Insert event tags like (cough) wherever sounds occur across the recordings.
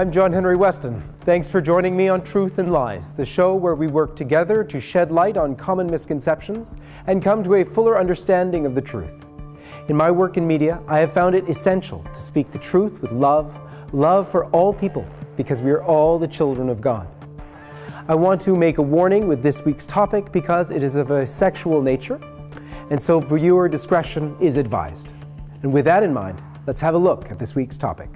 I'm John Henry Westen. Thanks for joining me on Truth and Lies, the show where we work together to shed light on common misconceptions and come to a fuller understanding of the truth. In my work in media, I have found it essential to speak the truth with love, love for all people, because we are all the children of God. I want to make a warning with this week's topic because it is of a sexual nature, and so viewer discretion is advised. And with that in mind, let's have a look at this week's topic.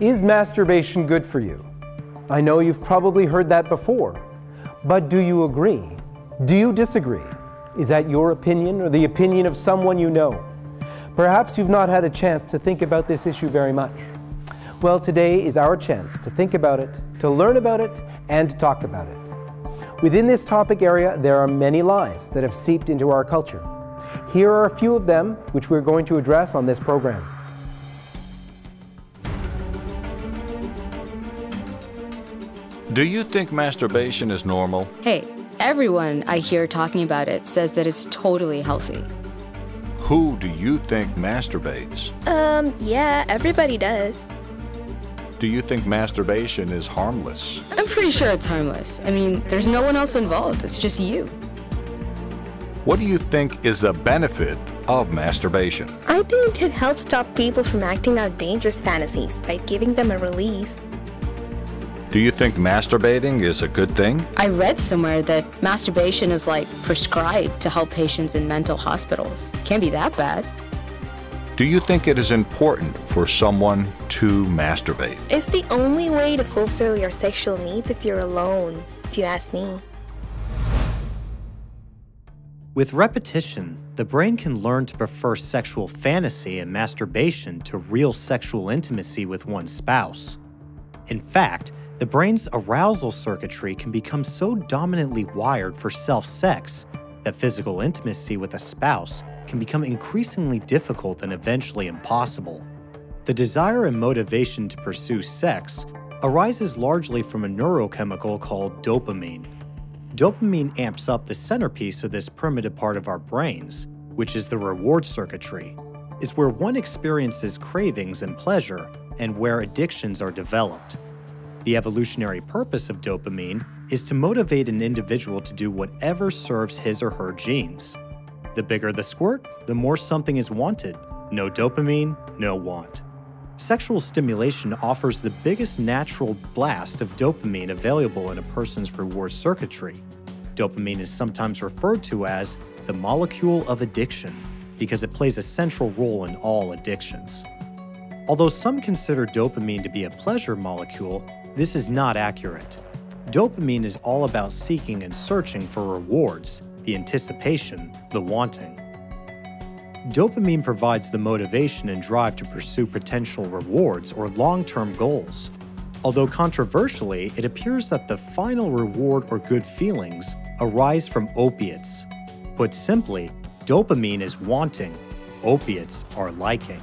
Is masturbation good for you? I know you've probably heard that before, but do you agree? Do you disagree? Is that your opinion or the opinion of someone you know? Perhaps you've not had a chance to think about this issue very much. Well, today is our chance to think about it, to learn about it, and to talk about it. Within this topic area, there are many lies that have seeped into our culture. Here are a few of them which we're going to address on this program. Do you think masturbation is normal? Hey, everyone I hear talking about it says that it's totally healthy. Who do you think masturbates? Um, yeah, everybody does. Do you think masturbation is harmless? I'm pretty sure it's harmless. I mean, there's no one else involved, it's just you. What do you think is the benefit of masturbation? I think it can help stop people from acting out dangerous fantasies by giving them a release. Do you think masturbating is a good thing? I read somewhere that masturbation is like prescribed to help patients in mental hospitals. Can't be that bad. Do you think it is important for someone to masturbate? It's the only way to fulfill your sexual needs if you're alone, if you ask me. With repetition, the brain can learn to prefer sexual fantasy and masturbation to real sexual intimacy with one's spouse. In fact, the brain's arousal circuitry can become so dominantly wired for self sex that physical intimacy with a spouse can become increasingly difficult and eventually impossible. The desire and motivation to pursue sex arises largely from a neurochemical called dopamine. Dopamine amps up the centerpiece of this primitive part of our brains, which is the reward circuitry, is where one experiences cravings and pleasure and where addictions are developed. The evolutionary purpose of dopamine is to motivate an individual to do whatever serves his or her genes. The bigger the squirt, the more something is wanted. No dopamine, no want. Sexual stimulation offers the biggest natural blast of dopamine available in a person's reward circuitry. Dopamine is sometimes referred to as the molecule of addiction because it plays a central role in all addictions. Although some consider dopamine to be a pleasure molecule, this is not accurate. Dopamine is all about seeking and searching for rewards, the anticipation, the wanting. Dopamine provides the motivation and drive to pursue potential rewards or long term goals. Although controversially, it appears that the final reward or good feelings arise from opiates. Put simply, dopamine is wanting, opiates are liking.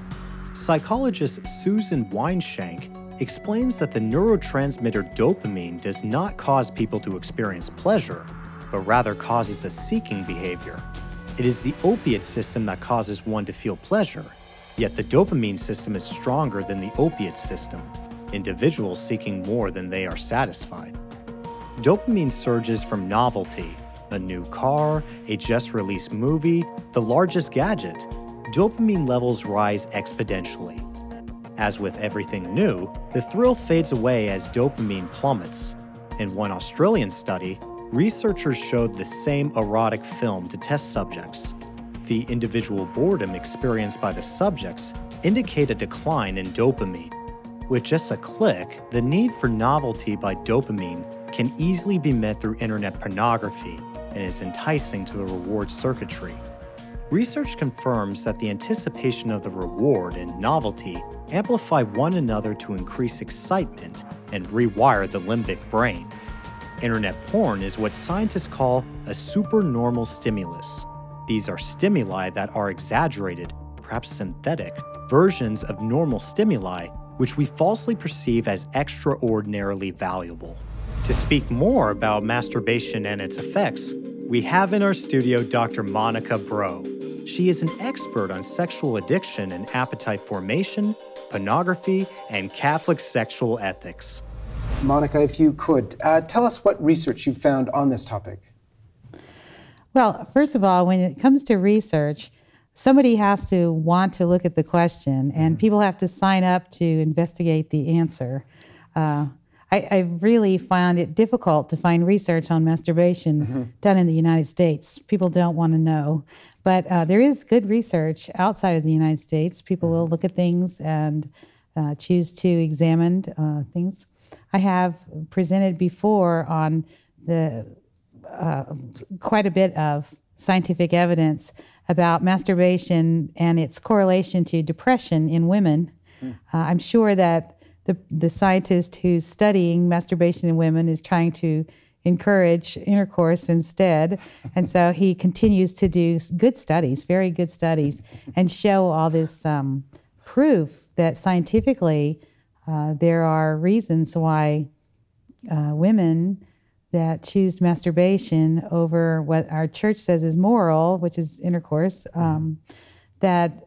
Psychologist Susan Weinschenk explains that the neurotransmitter dopamine does not cause people to experience pleasure, but rather causes a seeking behavior. It is the opiate system that causes one to feel pleasure, yet the dopamine system is stronger than the opiate system, individuals seeking more than they are satisfied. Dopamine surges from novelty, a new car, a just released movie, the largest gadget. Dopamine levels rise exponentially. As with everything new, the thrill fades away as dopamine plummets. In one Australian study, researchers showed the same erotic film to test subjects. The individual boredom experienced by the subjects indicate a decline in dopamine. With just a click, the need for novelty by dopamine can easily be met through internet pornography and is enticing to the reward circuitry. Research confirms that the anticipation of the reward and novelty amplify one another to increase excitement and rewire the limbic brain. Internet porn is what scientists call a supernormal stimulus. These are stimuli that are exaggerated, perhaps synthetic, versions of normal stimuli which we falsely perceive as extraordinarily valuable. To speak more about masturbation and its effects, we have in our studio Dr. Monica Breaux. She is an expert on sexual addiction and appetite formation, pornography, and Catholic sexual ethics. Monica, if you could, uh, tell us what research you found on this topic. Well, first of all, when it comes to research, somebody has to want to look at the question, and mm-hmm. people have to sign up to investigate the answer. Uh, I, I, really found it difficult to find research on masturbation mm-hmm. done in the United States. People don't want to know. But uh, there is good research outside of the United States. People will mm-hmm. look at things and uh, choose to examine uh, things. I have presented before on the uh, quite a bit of scientific evidence about masturbation and its correlation to depression in women. Mm. I'm sure that the, the scientist who's studying masturbation in women is trying to encourage intercourse instead. And so he continues to do good studies, very good studies, and show all this um, proof that scientifically uh, there are reasons why uh, women that choose masturbation over what our church says is moral, which is intercourse, um, that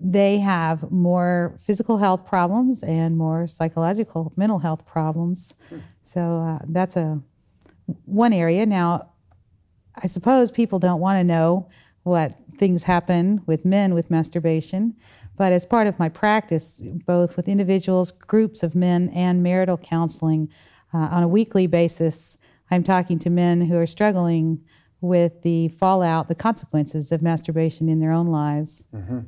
they have more physical health problems and more psychological mental health problems. So uh, that's a one area. Now, I suppose people don't want to know what things happen with men with masturbation, but as part of my practice, both with individuals, groups of men, and marital counseling uh, on a weekly basis, I'm talking to men who are struggling with the fallout, the consequences of masturbation in their own lives. Mm-hmm.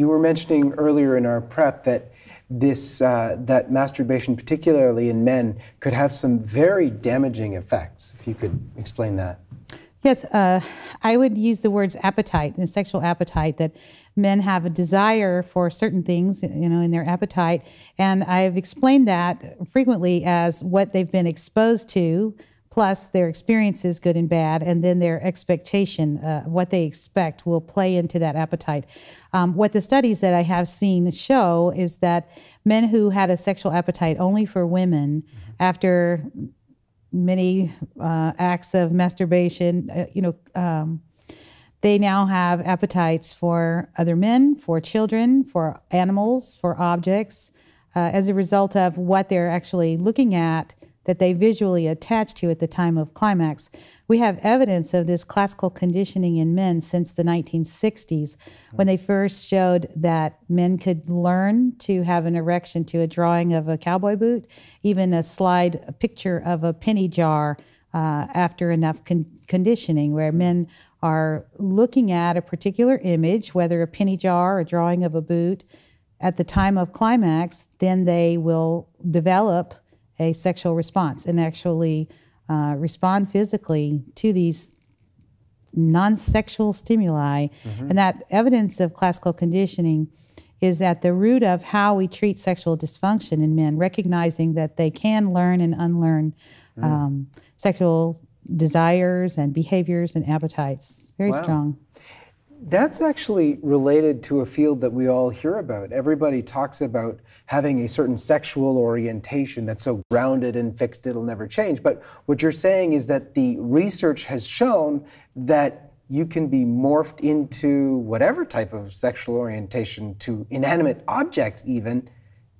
You were mentioning earlier in our prep that this uh, that masturbation, particularly in men, could have some very damaging effects. If you could explain that. Yes, uh, I would use the words appetite, and sexual appetite, that men have a desire for certain things, you know, in their appetite. And I've explained that frequently as what they've been exposed to plus their experiences, good and bad, and then their expectation, uh, what they expect, will play into that appetite. Um, what the studies that I have seen show is that men who had a sexual appetite only for women mm-hmm. after many uh, acts of masturbation, uh, you know, um, they now have appetites for other men, for children, for animals, for objects, uh, as a result of what they're actually looking at that they visually attach to at the time of climax. We have evidence of this classical conditioning in men since the 1960s when they first showed that men could learn to have an erection to a drawing of a cowboy boot, even a slide a picture of a penny jar uh, after enough con- conditioning, where men are looking at a particular image, whether a penny jar or a drawing of a boot, at the time of climax, then they will develop a sexual response and actually uh, respond physically to these non sexual stimuli. Mm-hmm. And that evidence of classical conditioning is at the root of how we treat sexual dysfunction in men, recognizing that they can learn and unlearn mm. um, sexual desires and behaviors and appetites. Very wow. strong. That's actually related to a field that we all hear about. Everybody talks about having a certain sexual orientation that's so grounded and fixed it'll never change. But what you're saying is that the research has shown that you can be morphed into whatever type of sexual orientation, to inanimate objects even,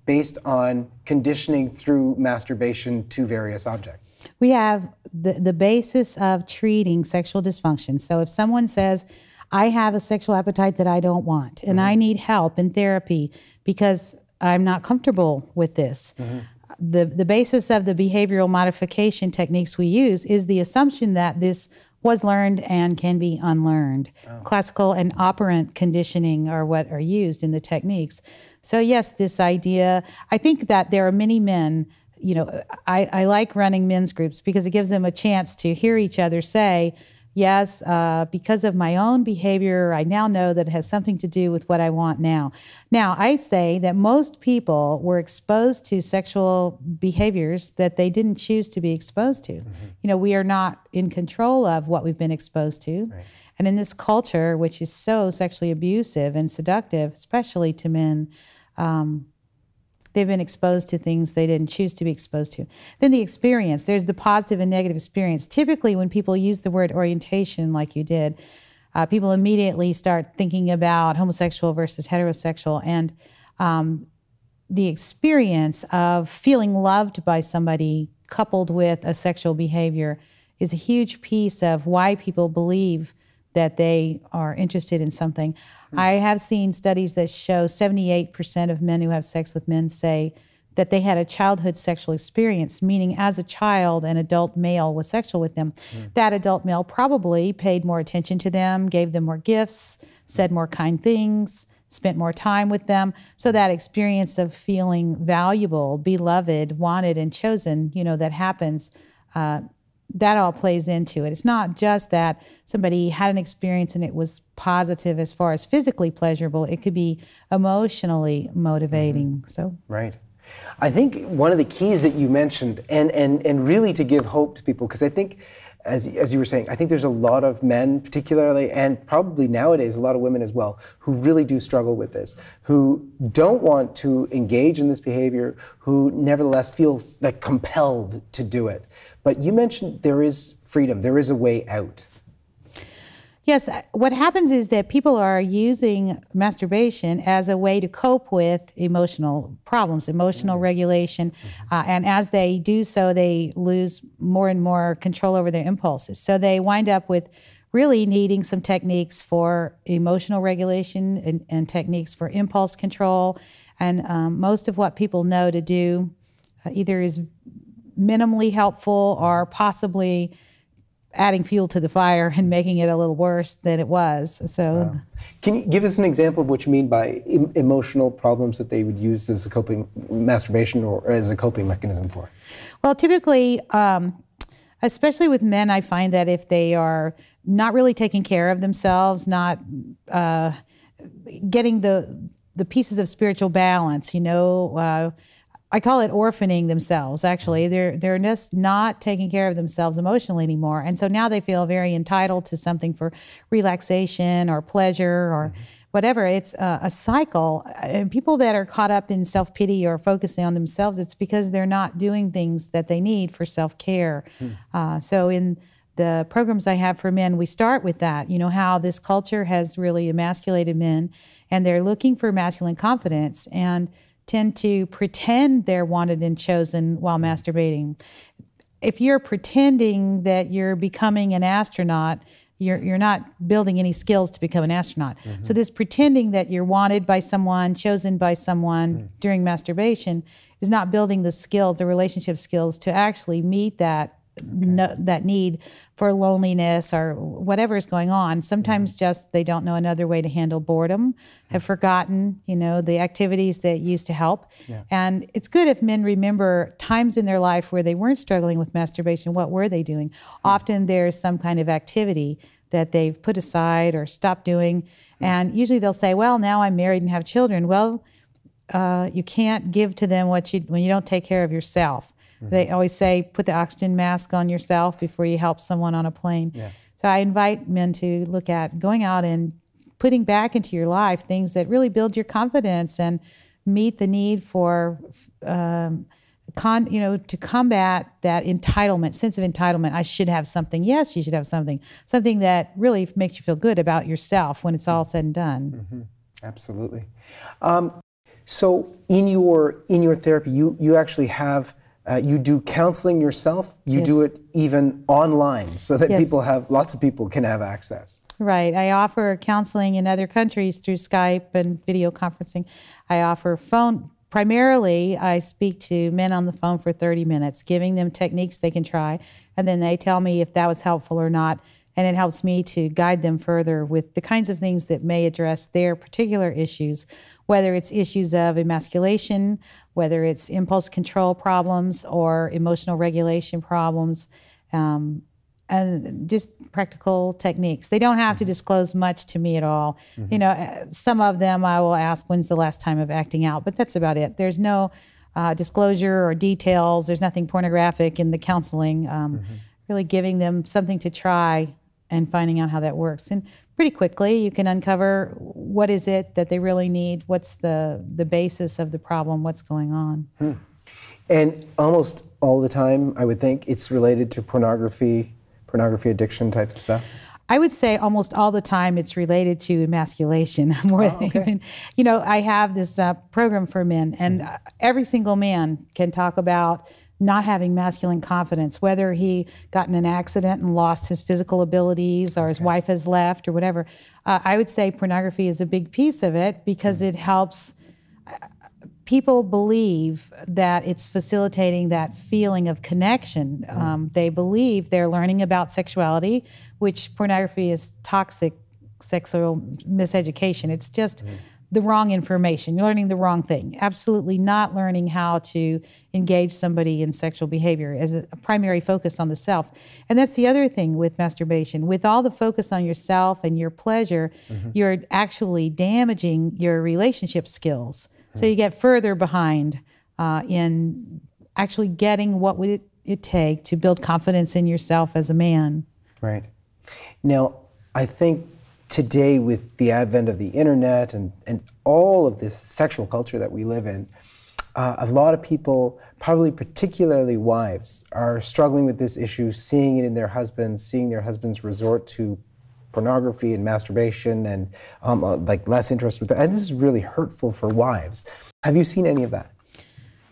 based on conditioning through masturbation to various objects. We have the, the basis of treating sexual dysfunction. So if someone says, I have a sexual appetite that I don't want, and mm-hmm. I need help in therapy because I'm not comfortable with this. Mm-hmm. The, the basis of the behavioral modification techniques we use is the assumption that this was learned and can be unlearned. Oh. Classical and operant conditioning are what are used in the techniques. So, yes, this idea, I think that there are many men. You know, I, I like running men's groups because it gives them a chance to hear each other say, Yes, uh, because of my own behavior, I now know that it has something to do with what I want now. Now, I say that most people were exposed to sexual behaviors that they didn't choose to be exposed to. Mm-hmm. You know, we are not in control of what we've been exposed to. Right. And in this culture, which is so sexually abusive and seductive, especially to men, um, they've been exposed to things they didn't choose to be exposed to. Then the experience, there's the positive and negative experience. Typically, when people use the word orientation, like you did, uh, people immediately start thinking about homosexual versus heterosexual. And um, the experience of feeling loved by somebody coupled with a sexual behavior is a huge piece of why people believe that they are interested in something. Mm-hmm. I have seen studies that show 78% of men who have sex with men say that they had a childhood sexual experience, meaning as a child, an adult male was sexual with them. Mm. That adult male probably paid more attention to them, gave them more gifts, said more kind things, spent more time with them. So that experience of feeling valuable, beloved, wanted, and chosen, you know, that happens. Uh, that all plays into it. It's not just that somebody had an experience and it was positive as far as physically pleasurable. It could be emotionally motivating. Mm-hmm. So right. I think one of the keys that you mentioned, and and and really to give hope to people, because I think as, as you were saying, I think there's a lot of men, particularly, and probably nowadays a lot of women as well, who really do struggle with this, who don't want to engage in this behavior, who nevertheless feel like compelled to do it. But you mentioned there is freedom, there is a way out. Yes, uh, what happens is that people are using masturbation as a way to cope with emotional problems, emotional mm-hmm. regulation. Mm-hmm. Uh, and as they do so, they lose more and more control over their impulses. So they wind up with really needing some techniques for emotional regulation and, and techniques for impulse control. And um, most of what people know to do uh, either is minimally helpful or possibly adding fuel to the fire and making it a little worse than it was. So, wow. can you give us an example of what you mean by em- emotional problems that they would use as a coping masturbation or as a coping mechanism for? Well, typically. Um, especially with men, I find that if they are not really taking care of themselves, not uh, getting the the pieces of spiritual balance, you know, uh, I call it orphaning themselves. Actually, they're they're just not taking care of themselves emotionally anymore, and so now they feel very entitled to something for relaxation or pleasure or mm-hmm. whatever. It's a, a, cycle, and people that are caught up in self pity or focusing on themselves, it's because they're not doing things that they need for self care. Mm. Uh, so in the programs I have for men, we start with that. You know how this culture has really emasculated men, and they're looking for masculine confidence and tend to pretend they're wanted and chosen while masturbating. If you're pretending that you're becoming an astronaut, you're, you're not building any skills to become an astronaut. Mm-hmm. So, this pretending that you're wanted by someone, chosen by someone mm. during masturbation, is not building the skills, the relationship skills to actually meet that no, that need for loneliness or whatever is going on. Sometimes mm-hmm. just they don't know another way to handle boredom, have forgotten, you know, the activities that used to help. Yeah. And it's good if men remember times in their life where they weren't struggling with masturbation. What were they doing? Mm-hmm. Often there's some kind of activity that they've put aside or stopped doing. Mm-hmm. And usually they'll say, well, now I'm married and have children. Well, uh, you can't give to them what you when you don't take care of yourself. Mm-hmm. They always say put the oxygen mask on yourself before you help someone on a plane. Yeah. So I invite men to look at going out and putting back into your life things that really build your confidence and meet the need for um, con, you know to combat that entitlement sense of entitlement i should have something yes you should have something something that really makes you feel good about yourself when it's all said and done mm-hmm. absolutely um, so in your in your therapy you you actually have uh, you do counseling yourself. You yes. do it even online so that yes. people have, lots of people can have access. Right. I offer counseling in other countries through Skype and video conferencing. I offer phone, primarily, I speak to men on the phone for 30 minutes, giving them techniques they can try. And then they tell me if that was helpful or not and it helps me to guide them further with the kinds of things that may address their particular issues, whether it's issues of emasculation, whether it's impulse control problems or emotional regulation problems, um, and just practical techniques. They don't have to mm-hmm. disclose much to me at all. Mm-hmm. You know, uh, some of them I will ask, when's the last time of acting out? But that's about it. There's no uh, disclosure or details. There's nothing pornographic in the counseling. Um, mm-hmm. Really giving them something to try and finding out how that works. And pretty quickly, you can uncover what is it that they really need, what's the, the basis of the problem, what's going on. Hmm. And almost all the time, I would think it's related to pornography, pornography addiction type of stuff. I would say almost all the time it's related to emasculation (laughs) more oh, okay. even, you know, I have this uh, program for men, and mm-hmm. every single man can talk about not having masculine confidence, whether he got in an accident and lost his physical abilities or his okay. wife has left or whatever. Uh, I would say pornography is a big piece of it because mm. it helps. Uh, people believe that it's facilitating that feeling of connection. Mm. Um, they believe they're learning about sexuality, which pornography is toxic sexual miseducation. It's just. Mm the wrong information. You're learning the wrong thing. Absolutely not learning how to engage somebody in sexual behavior as a primary focus on the self. And that's the other thing with masturbation. With all the focus on yourself and your pleasure, mm-hmm. you're actually damaging your relationship skills. Mm-hmm. So you get further behind uh, in actually getting what would it, it take to build confidence in yourself as a man. Right. Now, I think today with the advent of the internet and, and all of this sexual culture that we live in, uh, a lot of people, probably particularly wives, are struggling with this issue, seeing it in their husbands, seeing their husbands resort to pornography and masturbation and um, uh, like less interest with that. And this is really hurtful for wives. Have you seen any of that?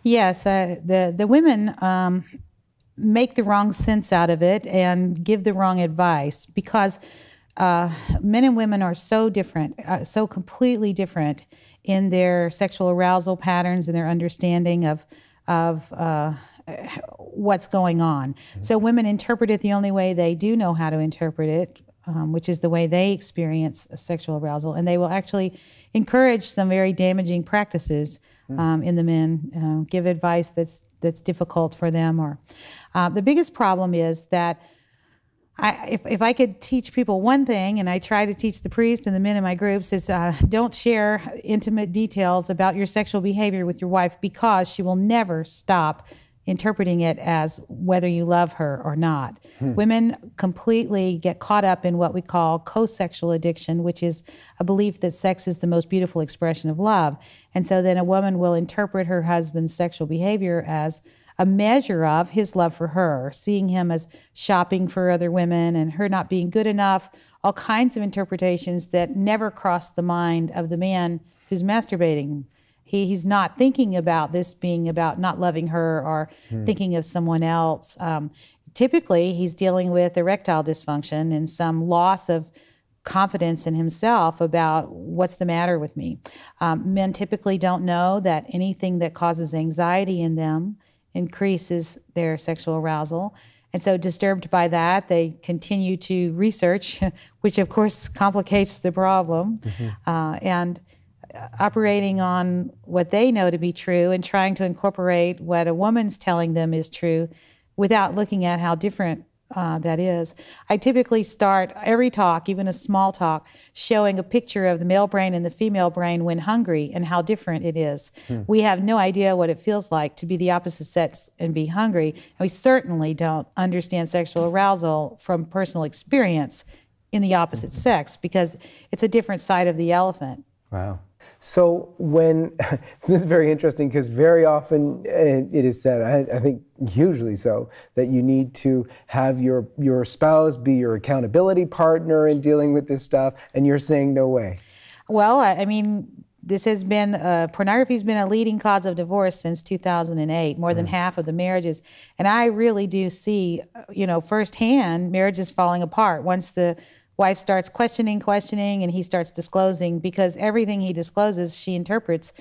Yes, uh, the the women um, make the wrong sense out of it and give the wrong advice because uh, men and women are so different, uh, so completely different in their sexual arousal patterns and their understanding of of uh, what's going on. So women interpret it the only way they do know how to interpret it, um, which is the way they experience sexual arousal, and they will actually encourage some very damaging practices mm. um, in the men, uh, give advice that's that's difficult for them. Or uh, the biggest problem is that I, if, if I could teach people one thing, and I try to teach the priest and the men in my groups, is uh, don't share intimate details about your sexual behavior with your wife because she will never stop interpreting it as whether you love her or not. Hmm. Women completely get caught up in what we call co sexual addiction, which is a belief that sex is the most beautiful expression of love. And so then a woman will interpret her husband's sexual behavior as a measure of his love for her, seeing him as shopping for other women and her not being good enough, all kinds of interpretations that never cross the mind of the man who's masturbating. He, he's not thinking about this being about not loving her or hmm. thinking of someone else. Um, typically, he's dealing with erectile dysfunction and some loss of confidence in himself about what's the matter with me. Um, men typically don't know that anything that causes anxiety in them increases their sexual arousal. And so, disturbed by that, they continue to research, (laughs) which of course complicates the problem. Mm-hmm. Uh, and uh, operating on what they know to be true and trying to incorporate what a woman's telling them is true without looking at how different uh, that is. I typically start every talk, even a small talk, showing a picture of the male brain and the female brain when hungry and how different it is. Hmm. We have no idea what it feels like to be the opposite sex and be hungry. And we certainly don't understand sexual arousal from personal experience in the opposite sex because it's a different side of the elephant. Wow. So when (laughs) this is very interesting because very often eh, it is said, I, I, think hugely so, that you need to have your your spouse be your accountability partner in dealing with this stuff, and you're saying no way. Well, I mean. This has been uh, pornography has been a leading cause of divorce since 2008. More than mm. half of the marriages, and I really do see, you know, firsthand marriages falling apart once the wife starts questioning, questioning, and he starts disclosing because everything he discloses, she interprets.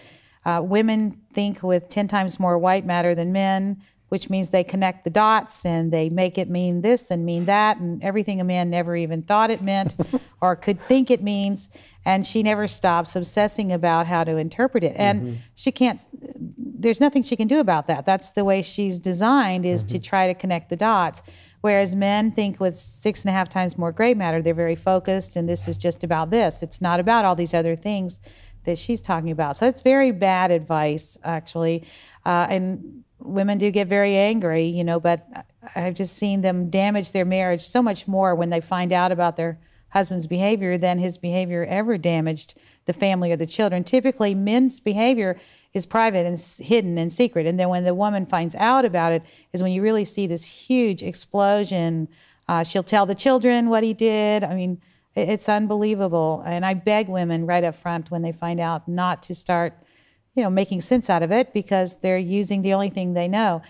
Uh, women think with 10 times more white matter than men, which means they connect the dots and they make it mean this and mean that, and everything a man never even thought it meant (laughs) or could think it means. And she never stops obsessing about how to interpret it. And mm-hmm. she can't, there's nothing she can do about that. That's the way she's designed, is mm-hmm. to try to connect the dots. Whereas men think with six and a half times more gray matter, they're very focused, and this is just about this. It's not about all these other things that she's talking about. So it's very bad advice, actually. Uh, and women do get very angry, you know, but I've just seen them damage their marriage so much more when they find out about their husband's behavior than his behavior ever damaged the family or the children. Typically, men's behavior is private and hidden and secret. And then when the woman finds out about it, is when you really see this huge explosion. Uh, she'll tell the children what he did. I mean, it's unbelievable. And I beg women right up front when they find out not to start, you know, making sense out of it because they're using the only thing they know.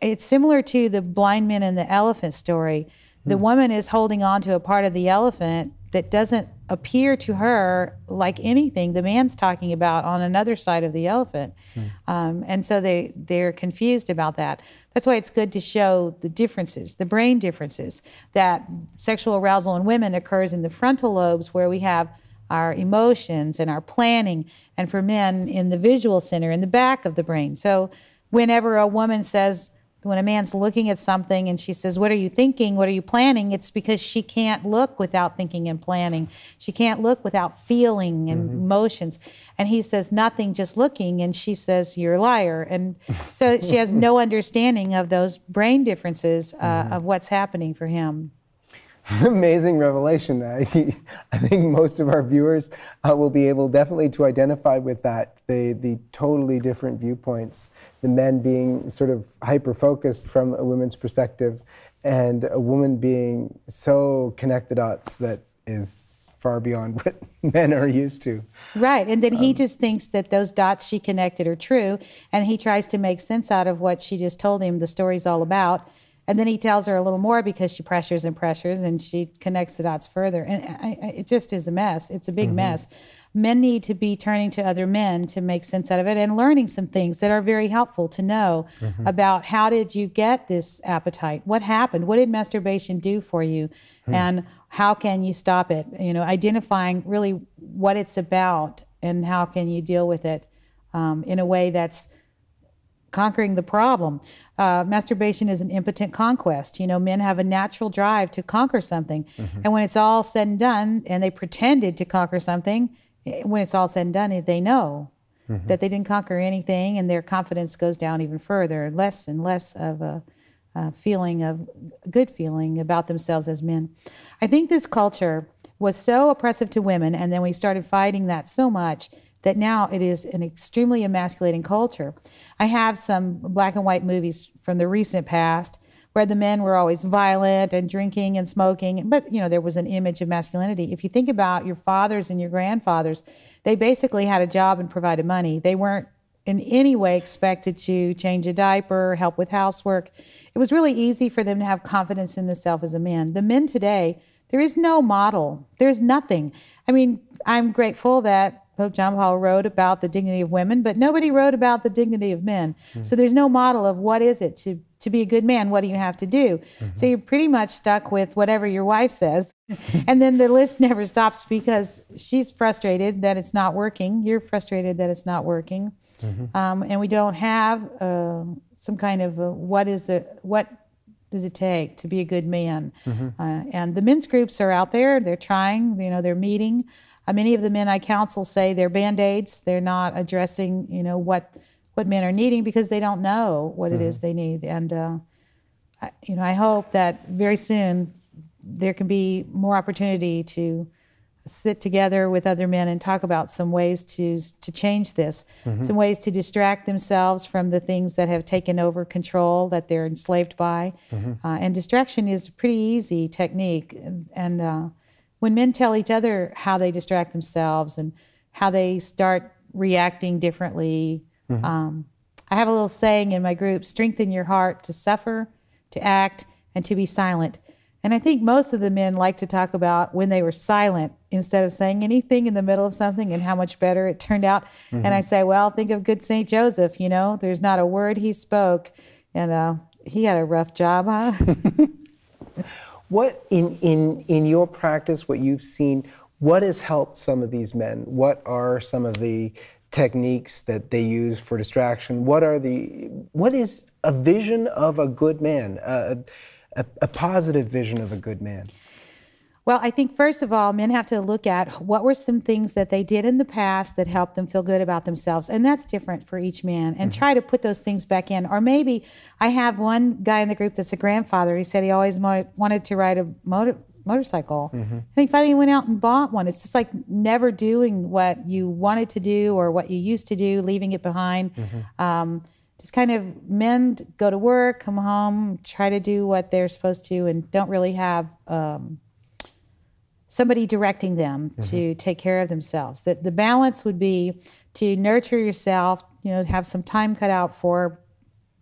It's similar to the blind men and the elephant story. The hmm. woman is holding on to a part of the elephant that doesn't appear to her like anything the man's talking about on another side of the elephant. Mm. Um, and so they, they're confused about that. That's why it's good to show the differences, the brain differences, that sexual arousal in women occurs in the frontal lobes where we have our emotions and our planning, and for men in the visual center in the back of the brain. So whenever a woman says, when a man's looking at something and she says, What are you thinking? What are you planning? It's because she can't look without thinking and planning. She can't look without feeling and mm-hmm. emotions. And he says, Nothing, just looking. And she says, You're a liar. And so she has no (laughs) understanding of those brain differences uh, mm-hmm. of what's happening for him. It's an amazing revelation. I, I think most of our viewers uh, will be able definitely to identify with that the, the totally different viewpoints, the men being sort of hyper focused from a woman's perspective, and a woman being so connected dots that is far beyond (laughs) what men are used to. Right. And then he um, just thinks that those dots she connected are true, and he tries to make sense out of what she just told him the story's all about and then he tells her a little more because she pressures and pressures and she connects the dots further. And I, I, it just is a mess. It's a big mm-hmm. mess. Men need to be turning to other men to make sense out of it and learning some things that are very helpful to know mm-hmm. about how did you get this appetite? What happened? What did masturbation do for you? Mm. And how can you stop it? You know, identifying really what it's about and how can you deal with it um, in a way that's conquering the problem. Uh, masturbation is an impotent conquest. You know, men have a natural drive to conquer something. Mm-hmm. And when it's all said and done, and they pretended to conquer something, eh, when it's all said and done, they know mm-hmm. that they didn't conquer anything, and their confidence goes down even further, less and less of a, a feeling of good feeling about themselves as men. I think this culture was so oppressive to women, and then we started fighting that so much that now it is an extremely emasculating culture. I have some black and white movies from the recent past where the men were always violent and drinking and smoking, but you know there was an image of masculinity. If you think about your fathers and your grandfathers, they basically had a job and provided money. They weren't in any way expected to change a diaper, help with housework. It was really easy for them to have confidence in themselves as a man. The men today, there is no model. There's nothing. I mean, I'm grateful that Pope John Paul wrote about the dignity of women, but nobody wrote about the dignity of men. Mm-hmm. So there's no model of what is it to to be a good man, what do you have to do? Mm-hmm. So you're pretty much stuck with whatever your wife says. (laughs) and then the list never stops because she's frustrated that it's not working. You're frustrated that it's not working. Mm-hmm. Um, and we don't have uh, some kind of a, what is it, what does it take to be a good man? Mm-hmm. Uh, and the men's groups are out there, they're trying, you know, they're meeting. Uh, many of the men I counsel say they're band-aids. They're not addressing, you know, what what men are needing because they don't know what mm-hmm. it is mm-hmm. they need. And uh, I, you know, I hope that very soon there can be more opportunity to sit together with other men and talk about some ways to to change this, mm-hmm. some ways to distract themselves from the things that have taken over control that they're enslaved by. Mm-hmm. Uh, and distraction is a pretty easy technique, and uh, when men tell each other how they distract themselves and how they start reacting differently. Mm-hmm. Um, I have a little saying in my group strengthen your heart to suffer, to act, and to be silent. And I think most of the men like to talk about when they were silent instead of saying anything in the middle of something and how much better it turned out. Mm-hmm. And I say, well, think of good St. Joseph, you know, there's not a word he spoke. And uh, he had a rough job, huh? (laughs) What in in in your practice, what you've seen, what has helped some of these men? What are some of the techniques that they use for distraction? What are the what is a vision of a good man? A, a, a positive vision of a good man? Well, I think first of all, men have to look at what were some things that they did in the past that helped them feel good about themselves. And that's different for each man. And try to put those things back in. Or maybe I have one guy in the group that's a grandfather. He said he always mo- wanted to ride a motor, motorcycle. And he finally went out and bought one. It's just like never doing what you wanted to do or what you used to do, leaving it behind. Um, just kind of men go to work, come home, try to do what they're supposed to, and don't really have um, somebody directing them to take care of themselves. That the balance would be to nurture yourself, you know, have some time cut out for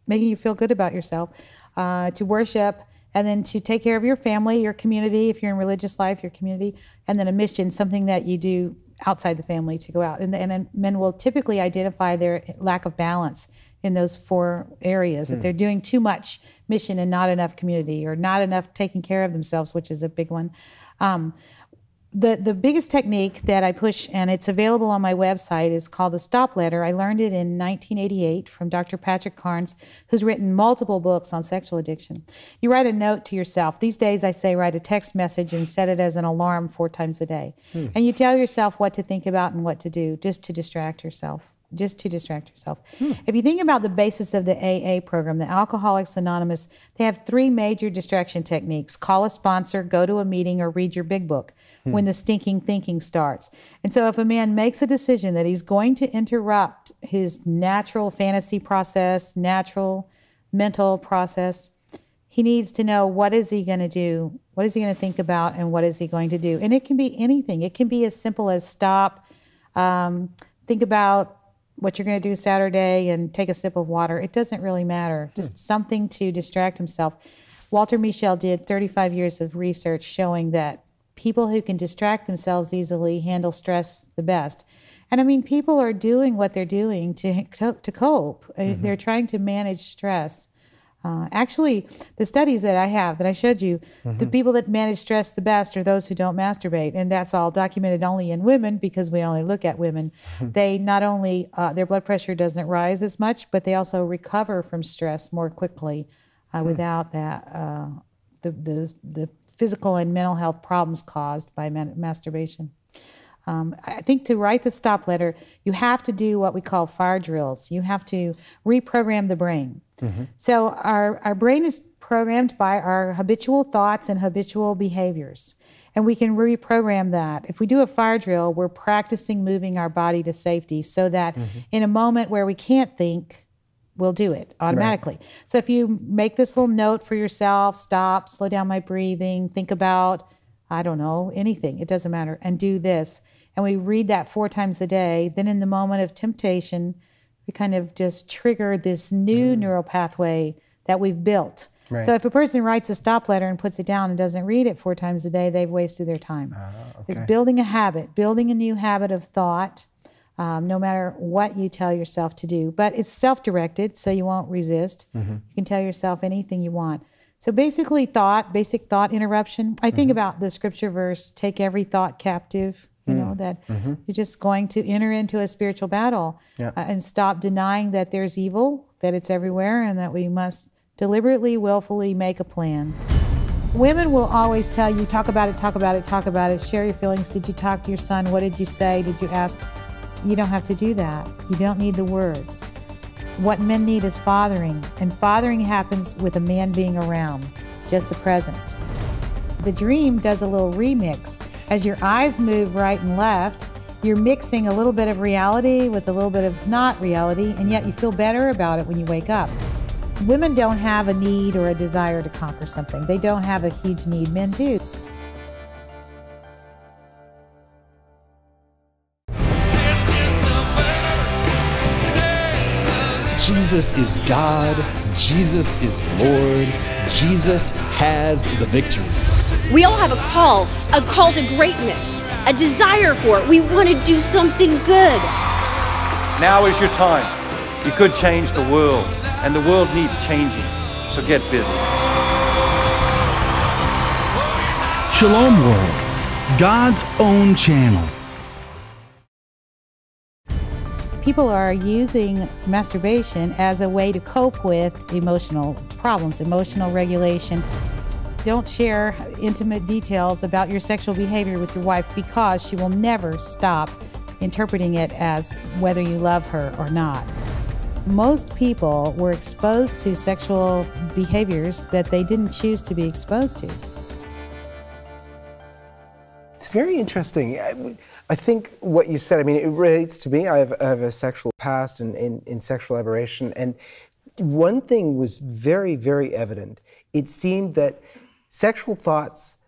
making you feel good about yourself, uh, to worship, and then to take care of your family, your community, if you're in religious life, your community, and then a mission, something that you do outside the family to go out. And, and men will typically identify their lack of balance in those four areas that they're doing too much mission and not enough community or not enough taking care of themselves, which is a big one. Um, the, the biggest technique that I push, and it's available on my website, is called the stop letter. I learned it in 1988 from Dr. Patrick Carnes, who's written multiple books on sexual addiction. You write a note to yourself. These days, I say write a text message and set it as an alarm four times a day. Hmm. And you tell yourself what to think about and what to do just to distract yourself just to distract yourself. If you think about the basis of the AA program, the Alcoholics Anonymous, they have three major distraction techniques. Call a sponsor, go to a meeting, or read your big book when the stinking thinking starts. And so, if a man makes a decision that he's going to interrupt his natural fantasy process, natural mental process, he needs to know what is he going to do what is he going to think about and what is he going to do. And it can be anything. It can be as simple as stop um, think about what you're going to do saturday and take a sip of water it doesn't really matter. Just something to distract himself. Walter Mischel did 35 years of research showing that people who can distract themselves easily handle stress the best. And i mean people are doing what they're doing to, to, to cope. Uh, they're trying to manage stress uh, actually, the studies that I have that I showed you, the people that manage stress the best are those who don't masturbate, and that's all documented only in women because we only look at women. (laughs) they not only uh, their blood pressure doesn't rise as much, but they also recover from stress more quickly uh, without that uh, the, the the physical and mental health problems caused by man- masturbation. Um, I think to write the stop letter, you have to do what we call fire drills. You have to reprogram the brain. So our, our brain is programmed by our habitual thoughts and habitual behaviors. And we can reprogram that. If we do a fire drill, we're practicing moving our body to safety so that in a moment where we can't think, we'll do it automatically. So if you make this little note for yourself, stop, slow down my breathing, think about, I don't know, anything, it doesn't matter, and do this. And we read that four times a day, then in the moment of temptation, we kind of just trigger this new mm. neural pathway that we've built. So if a person writes a stop letter and puts it down and doesn't read it four times a day, they've wasted their time. Ah, it's building a habit, building a new habit of thought, um, no matter what you tell yourself to do. But it's self directed, so you won't resist. Mm-hmm. You can tell yourself anything you want. So basically, thought, basic thought interruption. I think mm-hmm. about the scripture verse take every thought captive. You know, that you're just going to enter into a spiritual battle uh, and stop denying that there's evil, that it's everywhere, and that we must deliberately, willfully make a plan. Women will always tell you, talk about it, talk about it, talk about it, share your feelings. Did you talk to your son? What did you say? Did you ask? You don't have to do that. You don't need the words. What men need is fathering, and fathering happens with a man being around, just the presence. The dream does a little remix. As your eyes move right and left, you're mixing a little bit of reality with a little bit of not reality, and yet you feel better about it when you wake up. Women don't have a need or a desire to conquer something. They don't have a huge need. Men do. Jesus is God. Jesus is Lord. Jesus has the victory. We all have a call, a call to greatness, a desire for it. We want to do something good. Now is your time. You could change the world, and the world needs changing. So get busy. Shalom World, God's own channel. People are using masturbation as a way to cope with emotional problems, emotional regulation. Don't share intimate details about your sexual behavior with your wife because she will never stop interpreting it as whether you love her or not. Most people were exposed to sexual behaviors that they didn't choose to be exposed to. It's very interesting. I, think what you said, I mean, it relates to me. I have, I have a sexual past and in, in sexual aberration. And one thing was very, very evident. It seemed that sexual thoughts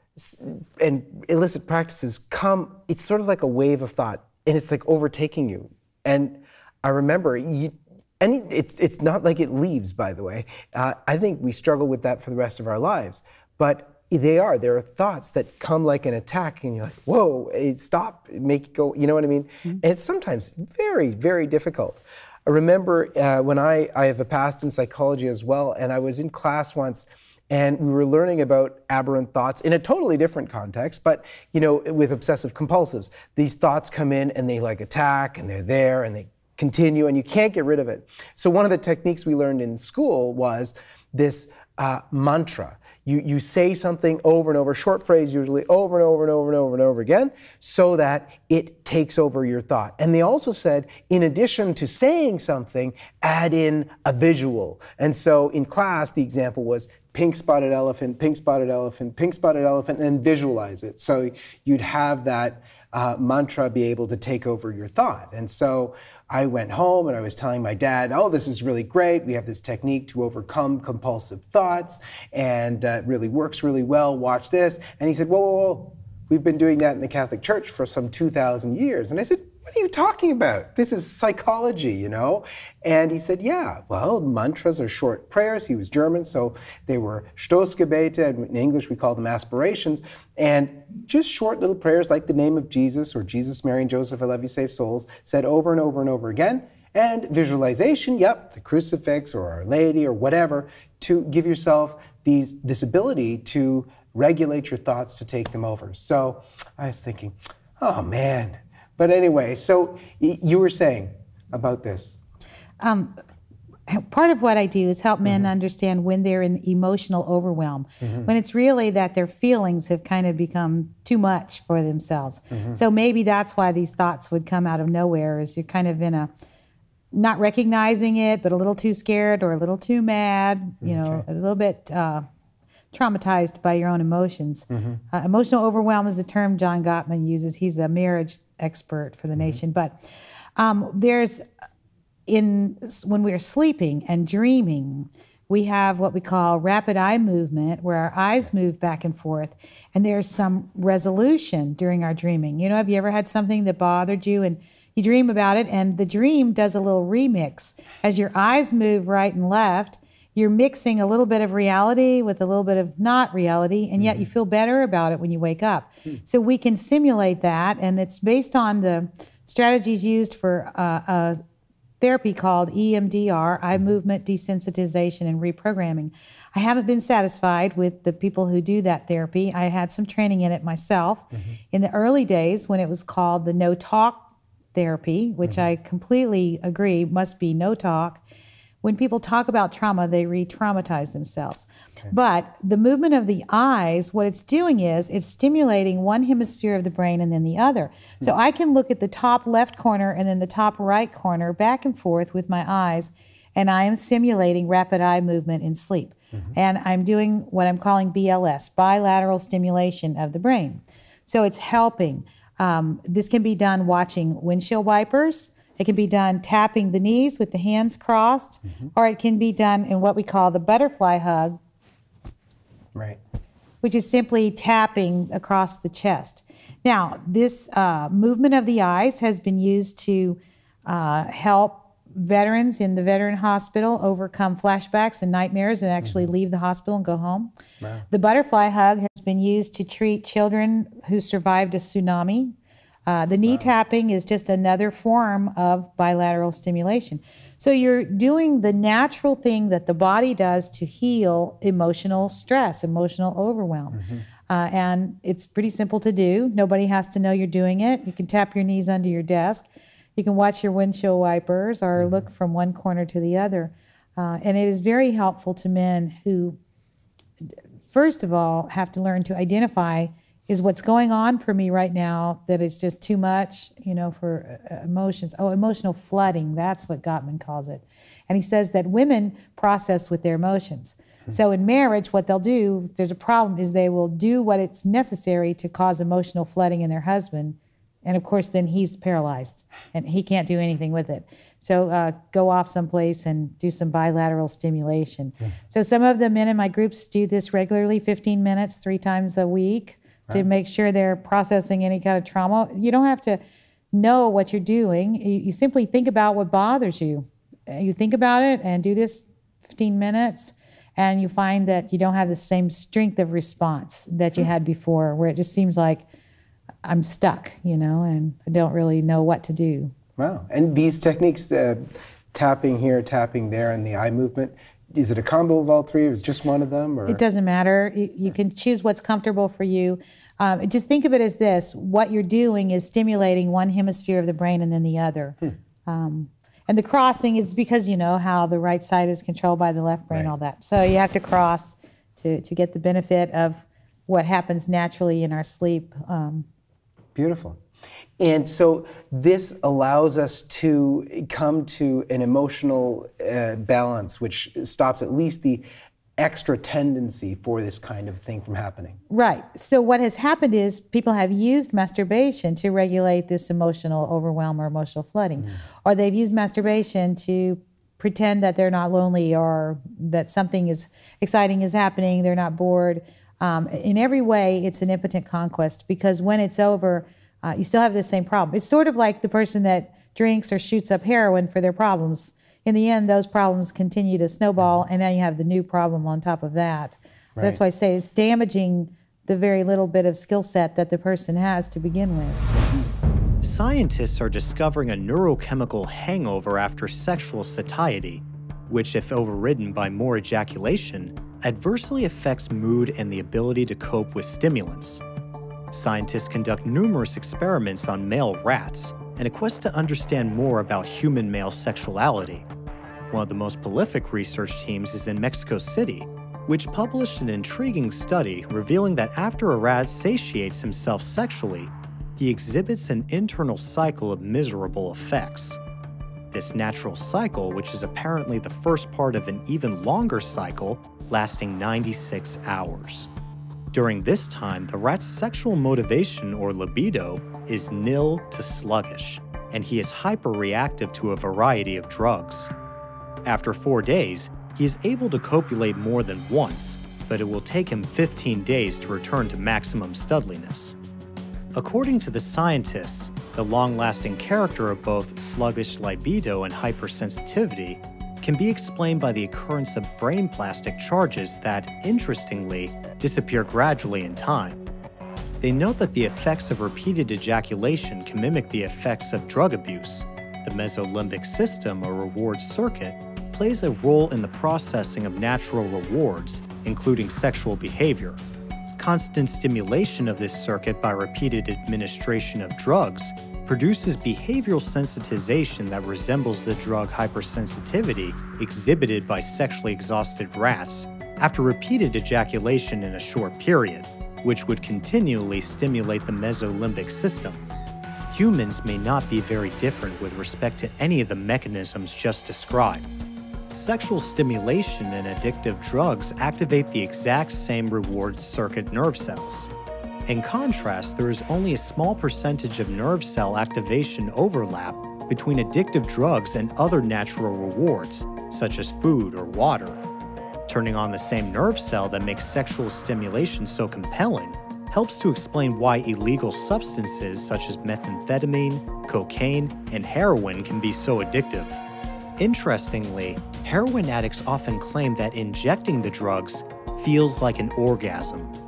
and illicit practices come, it's sort of like a wave of thought, and it's like overtaking you. And I remember, you, and it's, it's not like it leaves, by the way. Uh, I think we struggle with that for the rest of our lives. But they are. There are thoughts that come like an attack, and you're like, whoa, stop, make it go. You know what I mean? Mm-hmm. And it's sometimes very, very difficult. I remember uh, when I, I have a past in psychology as well, and I was in class once and we were learning about aberrant thoughts in a totally different context but you know with obsessive compulsives these thoughts come in and they like attack and they're there and they continue and you can't get rid of it so one of the techniques we learned in school was this uh, mantra you, you say something over and over, short phrase usually, over and over and over and over and over again, so that it takes over your thought. And they also said, in addition to saying something, add in a visual. And so in class, the example was pink spotted elephant, pink spotted elephant, pink spotted elephant, and visualize it. So you'd have that uh, mantra be able to take over your thought. And so I went home and I was telling my dad, oh, this is really great. We have this technique to overcome compulsive thoughts and uh, it really works really well. Watch this. And he said, whoa, whoa, whoa. We've been doing that in the Catholic Church for some 2,000 years. And I said, what are you talking about? This is psychology, you know? And he said, Yeah, well, mantras are short prayers. He was German, so they were Stoßgebete, and in English we call them aspirations. And just short little prayers like the name of Jesus or Jesus, Mary, and Joseph, I love you, save souls, said over and over and over again. And visualization, yep, the crucifix or Our Lady or whatever, to give yourself these, this ability to regulate your thoughts to take them over. So I was thinking, oh man, but anyway, so you were saying about this. Um, part of what I do is help men mm-hmm. understand when they're in emotional overwhelm, mm-hmm. when it's really that their feelings have kind of become too much for themselves. Mm-hmm. So maybe that's why these thoughts would come out of nowhere, is you're kind of in a not recognizing it, but a little too scared or a little too mad, you know, a little bit uh, traumatized by your own emotions. Mm-hmm. Uh, emotional overwhelm is the term John Gottman uses. He's a marriage expert for the mm-hmm. nation. But um, there's in when we're sleeping and dreaming, we have what we call rapid eye movement, where our eyes move back and forth, and there's some resolution during our dreaming. You know, have you ever had something that bothered you and you dream about it, and the dream does a little remix as your eyes move right and left you're mixing a little bit of reality with a little bit of not reality, and yet mm-hmm. you feel better about it when you wake up. Mm-hmm. So we can simulate that, and it's based on the strategies used for uh, a therapy called EMDR, eye mm-hmm. movement desensitization and reprogramming. I haven't been satisfied with the people who do that therapy. I had some training in it myself mm-hmm. in the early days when it was called the no talk therapy, which mm-hmm. I completely agree must be no talk when people talk about trauma, they re traumatize themselves. Okay. But the movement of the eyes, what it's doing is it's stimulating one hemisphere of the brain and then the other. Mm-hmm. So I can look at the top left corner and then the top right corner back and forth with my eyes, and I am simulating rapid eye movement in sleep. Mm-hmm. And I'm doing what I'm calling BLS, bilateral stimulation of the brain. So it's helping. Um, this can be done watching windshield wipers. It can be done tapping the knees with the hands crossed, mm-hmm. or it can be done in what we call the butterfly hug. Right. Which is simply tapping across the chest. Now, this uh, movement of the eyes has been used to uh, help veterans in the veteran hospital overcome flashbacks and nightmares and actually mm-hmm. leave the hospital and go home. Wow. The butterfly hug has been used to treat children who survived a tsunami uh, the knee wow. tapping is just another form of bilateral stimulation. So you're doing the natural thing that the body does to heal emotional stress, emotional overwhelm. Mm-hmm. Uh, and it's pretty simple to do. Nobody has to know you're doing it. You can tap your knees under your desk. You can watch your windshield wipers or mm-hmm. look from one corner to the other. Uh, and it is very helpful to men who first of all have to learn to identify is what's going on for me right now that is just too much, you know, for uh, emotions. Oh, emotional flooding, that's what Gottman calls it. And he says that women process with their emotions. So in marriage, what they'll do, if there's a problem, is they will do what it's necessary to cause emotional flooding in their husband. And of course, then he's paralyzed and he can't do anything with it. So uh, go off someplace and do some bilateral stimulation. So some of the men in my groups do this regularly, 15 minutes, three times a week, to make sure they're processing any kind of trauma. You don't have to know what you're doing. You, you simply think about what bothers you. You think about it and do this 15 minutes, and you find that you don't have the same strength of response that you had before, where it just seems like I'm stuck, you know, and I don't really know what to do. Wow. And these techniques, uh, tapping here, tapping there, and the eye movement, is it a combo of all three, or is it just one of them? Or? It doesn't matter. You, you can choose what's comfortable for you. Um, just think of it as this what you're doing is stimulating one hemisphere of the brain and then the other. Um, and the crossing is because you know how the right side is controlled by the left brain, all that. So you have to cross to, to get the benefit of what happens naturally in our sleep. Um, Beautiful. And so this allows us to come to an emotional uh, balance, which stops at least the extra tendency for this kind of thing from happening. Right. So what has happened is people have used masturbation to regulate this emotional overwhelm or emotional flooding, or they've used masturbation to pretend that they're not lonely or that something is exciting is happening. They're not bored. Um, in every way, it's an impotent conquest because when it's over, uh, you still have the same problem. It's sort of like the person that drinks or shoots up heroin for their problems. In the end, those problems continue to snowball, and now you have the new problem on top of that. That's why I say it's damaging the very little bit of skill set that the person has to begin with. Scientists are discovering a neurochemical hangover after sexual satiety, which, if overridden by more ejaculation, adversely affects mood and the ability to cope with stimulants. Scientists conduct numerous experiments on male rats in a quest to understand more about human male sexuality. One of the most prolific research teams is in Mexico City, which published an intriguing study revealing that after a rat satiates himself sexually, he exhibits an internal cycle of miserable effects. This natural cycle, which is apparently the first part of an even longer cycle lasting 96 hours. During this time, the rat's sexual motivation or libido is nil to sluggish, and he is hyperreactive to a variety of drugs. After four days, he is able to copulate more than once, but it will take him 15 days to return to maximum studliness. According to the scientists, the long lasting character of both sluggish libido and hypersensitivity can be explained by the occurrence of brain plastic charges that, interestingly, disappear gradually in time. They note that the effects of repeated ejaculation can mimic the effects of drug abuse. The mesolimbic system, or reward circuit, plays a role in the processing of natural rewards, including sexual behavior. Constant stimulation of this circuit by repeated administration of drugs produces behavioral sensitization that resembles the drug hypersensitivity exhibited by sexually exhausted rats after repeated ejaculation in a short period, which would continually stimulate the mesolimbic system. Humans may not be very different with respect to any of the mechanisms just described. Sexual stimulation and addictive drugs activate the exact same reward circuit nerve cells. In contrast, there is only a small percentage of nerve cell activation overlap between addictive drugs and other natural rewards, such as food or water. Turning on the same nerve cell that makes sexual stimulation so compelling helps to explain why illegal substances such as methamphetamine, cocaine, and heroin can be so addictive. Interestingly, heroin addicts often claim that injecting the drugs feels like an orgasm.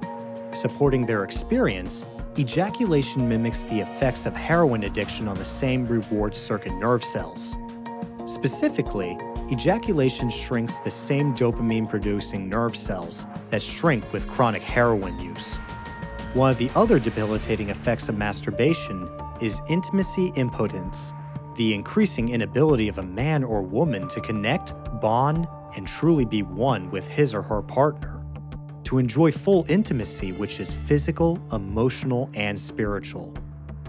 Supporting their experience, ejaculation mimics the effects of heroin addiction on the same reward circuit nerve cells. Specifically, ejaculation shrinks the same dopamine producing nerve cells that shrink with chronic heroin use. One of the other debilitating effects of masturbation is intimacy impotence, the increasing inability of a man or woman to connect, bond, and truly be one with his or her partner. To enjoy full intimacy, which is physical, emotional, and spiritual.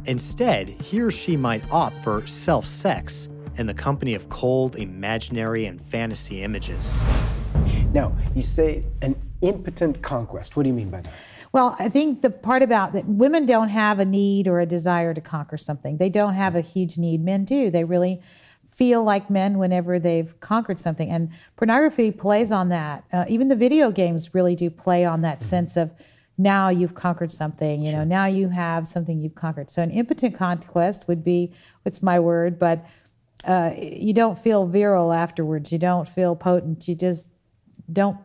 Instead, he or she might opt for self sex in the company of cold, imaginary, and fantasy images. Now, you say an impotent conquest. What do you mean by that? Well, I think the part about that women don't have a need or a desire to conquer something. They don't have a huge need. Men do. They really feel like men whenever they've conquered something. And pornography plays on that. Uh, even the video games really do play on that mm-hmm. sense of now you've conquered something, you sure. know, now you have something you've conquered. So an impotent conquest would be, what's my word, but uh, you don't feel virile afterwards. You don't feel potent. You just don't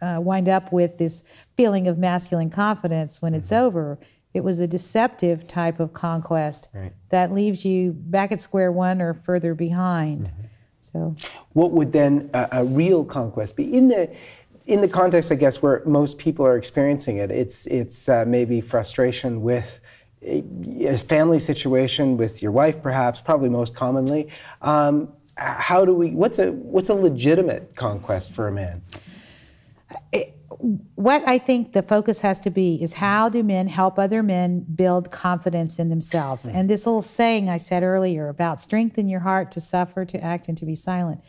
uh, wind up with this feeling of masculine confidence when mm-hmm. it's over. It was a deceptive type of conquest right. that leaves you back at square one or further behind. Mm-hmm. So, what would then a, a, real conquest be in the in the context, I guess, where most people are experiencing it? It's it's uh, maybe frustration with a, a, family situation with your wife, perhaps, probably most commonly. Um, how do we? What's a what's a legitimate conquest for a man? It, what I think the focus has to be is how do men help other men build confidence in themselves? Mm. And this little saying I said earlier about strengthen your heart to suffer, to act, and to be silent.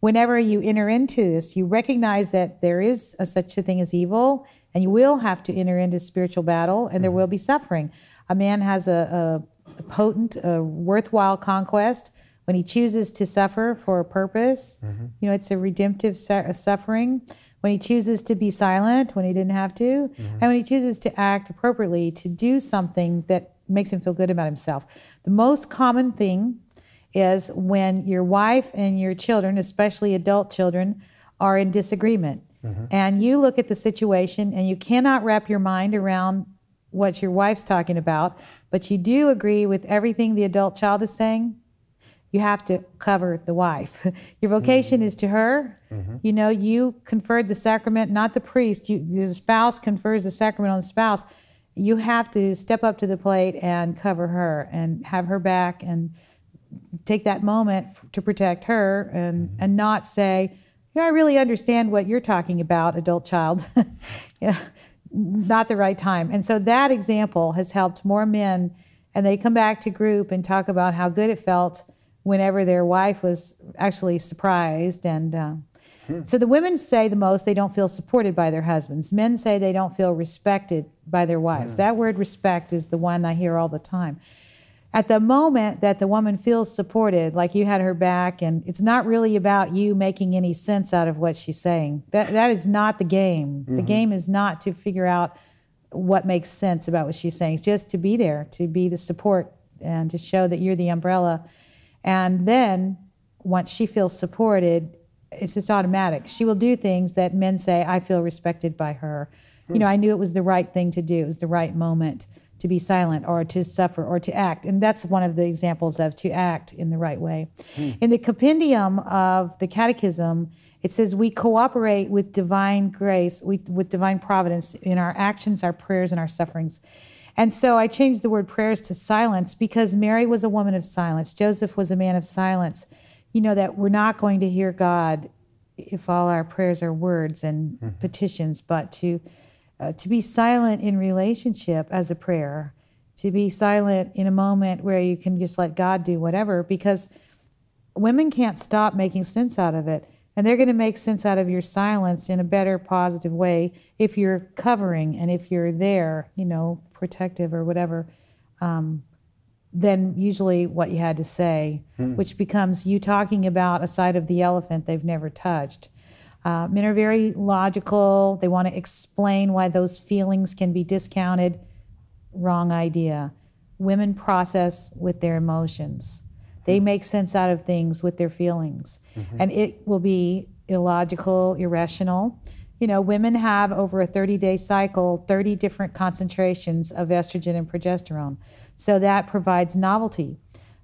Whenever you enter into this, you recognize that there is a, such a thing as evil, and you will have to enter into spiritual battle, and there mm-hmm. will be suffering. A man has a, a, a potent, a worthwhile conquest when he chooses to suffer for a purpose. Mm-hmm. You know, it's a redemptive su- suffering when he chooses to be silent when he didn't have to, mm-hmm. and when he chooses to act appropriately to do something that makes him feel good about himself. The most common thing is when your wife and your children, especially adult children, are in disagreement. Mm-hmm. And you look at the situation and you cannot wrap your mind around what your wife's talking about, but you do agree with everything the adult child is saying you have to cover the wife. (laughs) Your vocation mm-hmm. is to her. Mm-hmm. You know, you conferred the sacrament, not the priest. You, the spouse confers the sacrament on the spouse. You have to step up to the plate and cover her and have her back and take that moment to protect her and, mm-hmm. and not say, you know, I really understand what you're talking about, adult child. (laughs) yeah, not the right time. And so that example has helped more men, and they come back to group and talk about how good it felt whenever their wife was actually surprised. And uh, hmm. so the women say the most they don't feel supported by their husbands. Men say they don't feel respected by their wives. Hmm. That word respect is the one I hear all the time. At the moment that the woman feels supported, like you had her back, and it's not really about you making any sense out of what she's saying. That, that is not the game. Mm-hmm. The game is not to figure out what makes sense about what she's saying. It's just to be there, to be the support, and to show that you're the umbrella and then once she feels supported, it's just automatic. She will do things that men say, I feel respected by her. You know, I knew it was the right thing to do. It was the right moment to be silent or to suffer or to act. And that's one of the examples of to act in the right way. Mm. In the compendium of the Catechism, it says we cooperate with divine grace, we, with divine providence in our actions, our prayers, and our sufferings. And so I changed the word prayers to silence because Mary was a woman of silence. Joseph was a man of silence. You know, that we're not going to hear God if all our prayers are words and mm-hmm. petitions, but to, uh, to be silent in relationship as a prayer, to be silent in a moment where you can just let God do whatever, because women can't stop making sense out of it. And they're going to make sense out of your silence in a better, positive way if you're covering and if you're there, you know, protective or whatever, um, than usually what you had to say, hmm. which becomes you talking about a side of the elephant they've never touched. Uh, men are very logical. They want to explain why those feelings can be discounted. Wrong idea. Women process with their emotions. They hmm. make sense out of things with their feelings. Mm-hmm. And it will be illogical, irrational. You know, women have over a 30 day cycle 30 different concentrations of estrogen and progesterone. So that provides novelty.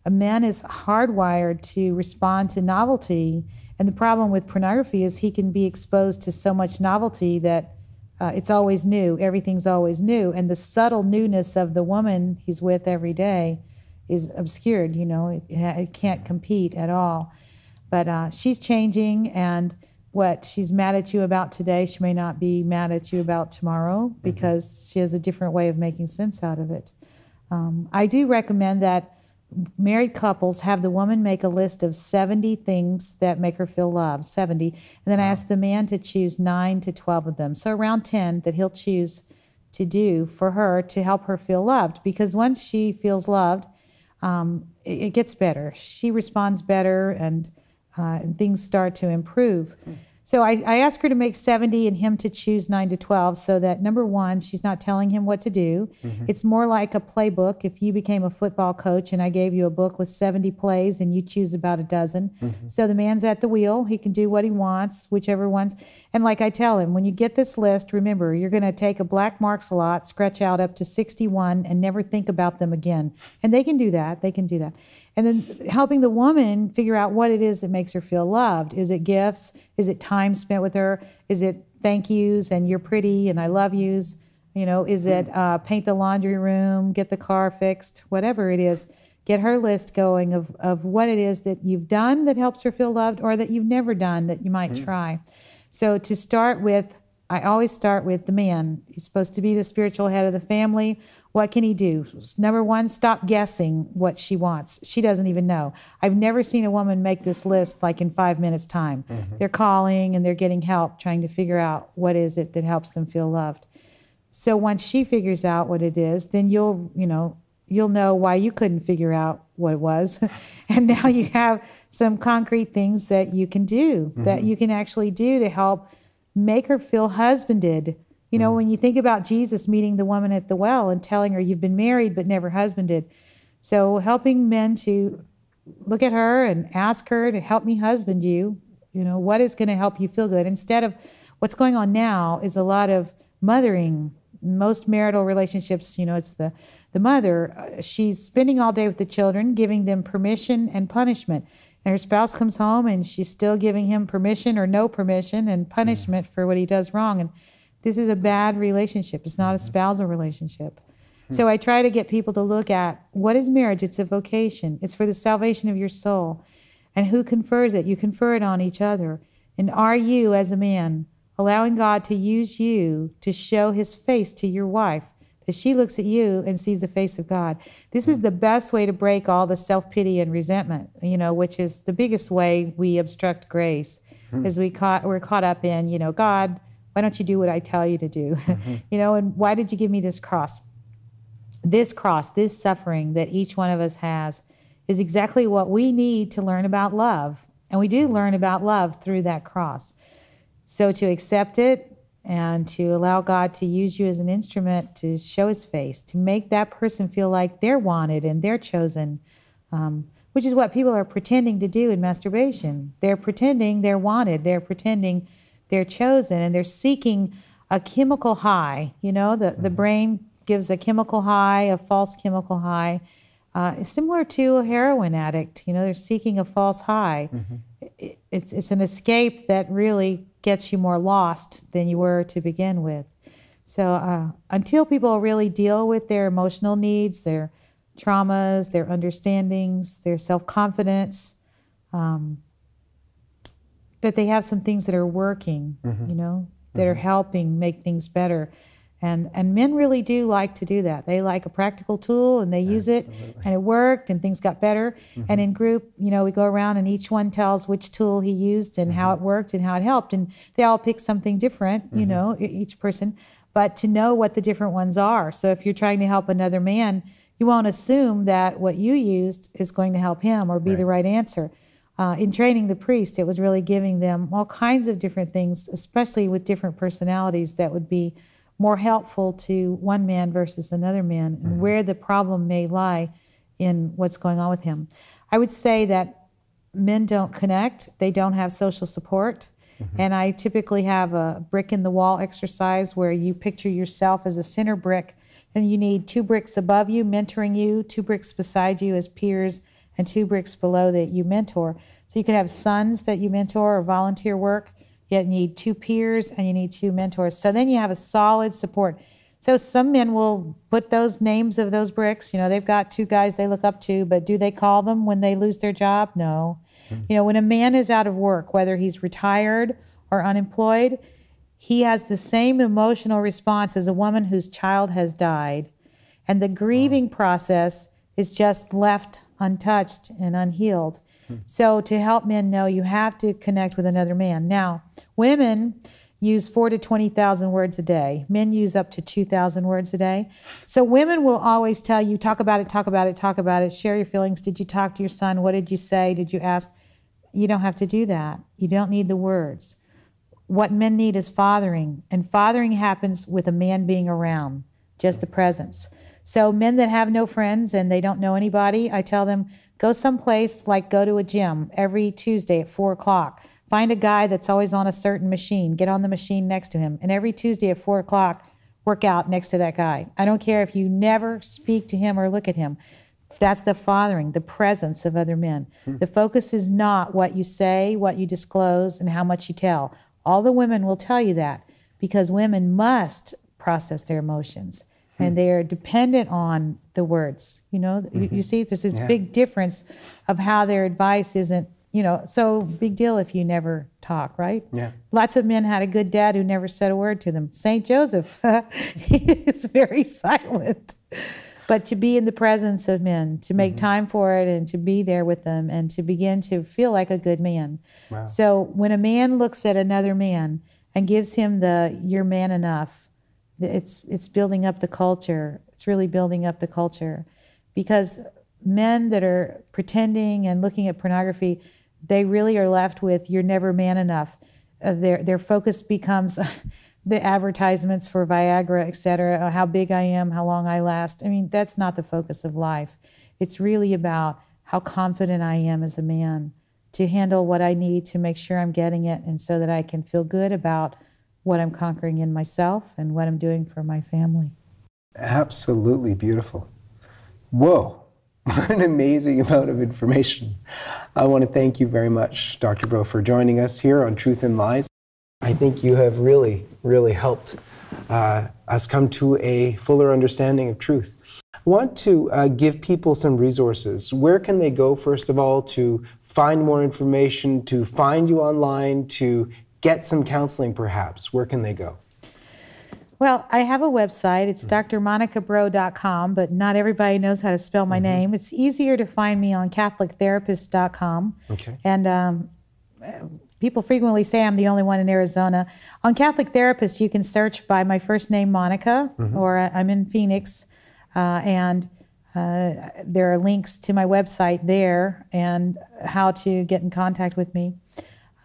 A man is hardwired to respond to novelty. And the problem with pornography is he can be exposed to so much novelty that uh, it's always new, everything's always new. And the subtle newness of the woman he's with every day is obscured, you know, it, it can't compete at all. But uh, she's changing, and what she's mad at you about today, she may not be mad at you about tomorrow because she has a different way of making sense out of it. Um, I do recommend that married couples have the woman make a list of 70 things that make her feel loved, 70, and then I ask the man to choose 9 to 12 of them. So around 10 that he'll choose to do for her to help her feel loved because once she feels loved, um, it, it gets better. She responds better and, uh, and things start to improve. So I, I asked her to make 70 and him to choose 9 to 12 so that number one, she's not telling him what to do. It's more like a playbook. If you became a football coach and I gave you a book with 70 plays and you choose about a dozen. So the man's at the wheel. He can do what he wants, whichever ones. And like I tell him, when you get this list, remember, you're going to take a black mark slot, scratch out up to 61, and never think about them again. And they can do that. They can do that. And then helping the woman figure out what it is that makes her feel loved. Is it gifts? Is it time spent with her? Is it thank yous and you're pretty and I love yous? You know, is it uh, paint the laundry room, get the car fixed, whatever it is? Get her list going of, of what it is that you've done that helps her feel loved or that you've never done that you might try. So to start with, I always start with the man. He's supposed to be the spiritual head of the family. What can he do? Number one, stop guessing what she wants. She doesn't even know. I've never seen a woman make this list like in five minutes' time. Mm-hmm. They're calling and they're getting help trying to figure out what is it that helps them feel loved. So once she figures out what it is, then you'll, you know, you'll know why you couldn't figure out what it was. (laughs) and now you have some concrete things that you can do, that mm-hmm. you can actually do to help make her feel husbanded. You know, when you think about Jesus meeting the woman at the well and telling her you've been married but never husbanded. So helping men to look at her and ask her to help me husband you, you know, what is going to help you feel good instead of what's going on now is a lot of mothering. Most marital relationships, you know, it's the the mother. uh, She's spending all day with the children, giving them permission and punishment. And her spouse comes home and she's still giving him permission or no permission and punishment for what he does wrong. And this is a bad relationship. It's not a mm-hmm. spousal relationship. Hmm. So I try to get people to look at what is marriage? It's a vocation. It's for the salvation of your soul. And who confers it? You confer it on each other. And are you, as a man, allowing God to use you to show his face to your wife? That she looks at you and sees the face of God. This is hmm. the best way to break all the self pity and resentment, you know, which is the biggest way we obstruct grace, hmm. is we caught, we're caught up in, you know, God, why don't you do what I tell you to do? (laughs) you know, and why did you give me this cross? this cross, this suffering that each one of us has, is exactly what we need to learn about love. And we do learn about love through that cross. So to accept it and to allow God to use you as an instrument to show his face, to make that person feel like they're wanted and they're chosen, um, which is what people are pretending to do in masturbation. They're pretending they're wanted, they're pretending they're chosen, and they're seeking a chemical high. You know, the, the brain gives a chemical high, a false chemical high. Uh, similar to a heroin addict, you know, they're seeking a false high. It- it's, it's an escape that really gets you more lost than you were to begin with. So uh, until people really deal with their emotional needs, their traumas, their understandings, their self confidence, um, that they have some things that are working, mm-hmm. you know, that are mm-hmm. helping make things better. And, and men really do like to do that. They like a practical tool and they use it and it worked and things got better. And mm-hmm. in group, you know, we go around and each one tells which tool he used and how it worked and how it helped. And they all pick something different, you know, e- each person. But to know what the different ones are. So if you're trying to help another man, you won't assume that what you used is going to help him or be the right answer. Uh, in training the priest, it was really giving them all kinds of different things, especially with different personalities that would be more helpful to one man versus another man and where the problem may lie in what's going on with him. I would say that men don't connect, they don't have social support. And I typically have a brick in the wall exercise where you picture yourself as a center brick and you need two bricks above you mentoring you, two bricks beside you as peers, and two bricks below that you mentor. So you can have sons that you mentor or volunteer work. You need two peers and you need two mentors. So then you have a solid support. So some men will put those names of those bricks. You know, they've got two guys they look up to, but do they call them when they lose their job? No. Hmm. You know, when a man is out of work, whether he's retired or unemployed, he has the same emotional response as a woman whose child has died. And the grieving process is just left untouched and unhealed. So, to help men know, you have to connect with another man. Now, women use four to 20,000 words a day. Men use up to 2,000 words a day. So, women will always tell you, talk about it, talk about it, talk about it, share your feelings. Did you talk to your son? What did you say? Did you ask? You don't have to do that. You don't need the words. What men need is fathering, and fathering happens with a man being around, just the presence. So, men that have no friends and they don't know anybody, I tell them, go someplace like go to a gym every Tuesday at four o'clock. Find a guy that's always on a certain machine, get on the machine next to him, and every Tuesday at four o'clock, work out next to that guy. I don't care if you never speak to him or look at him. That's the fathering, the presence of other men. Hmm. The focus is not what you say, what you disclose, and how much you tell. All the women will tell you that because women must process their emotions and hmm. they are dependent on the words. You know, you, you see, there's this Yeah. big difference of how their advice isn't, you know, so big deal if you never talk, right? Yeah. Lots of men had a good dad who never said a word to them. Saint Joseph, (laughs) he is very silent. But to be in the presence of men, to make mm-hmm. time for it and to be there with them and to begin to feel like a good man. Wow. So when a man looks at another man and gives him the you're man enough, it's it's building up the culture. It's really building up the culture. Because men that are pretending and looking at pornography, they really are left with you're never man enough. Uh, their their focus becomes (laughs) the advertisements for Viagra, et cetera, uh, how big I am, how long I last. I mean, that's not the focus of life. It's really about how confident I am as a man to handle what I need to make sure I'm getting it and so that I can feel good about what I'm conquering in myself and what I'm doing for my family. Absolutely beautiful. Whoa, (laughs) an amazing amount of information. I want to thank you very much, Dr. Breaux, for joining us here on Truth and Lies. I think you have really, really helped uh, us come to a fuller understanding of truth. I want to uh, give people some resources. Where can they go, first of all, to find more information, to find you online, to get some counseling perhaps? Where can they go? Well, I have a website. It's drmonicabreaux.com, but not everybody knows how to spell my name. It's easier to find me on catholictherapist.com. Okay. And um, people frequently say I'm the only one in Arizona. On Catholic Therapist, you can search by my first name, Monica, or I- I'm in Phoenix. Uh, and uh, there are links to my website there and how to get in contact with me.